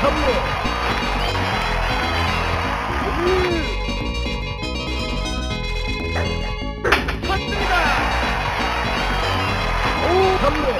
3루 맞습니다. 5 3루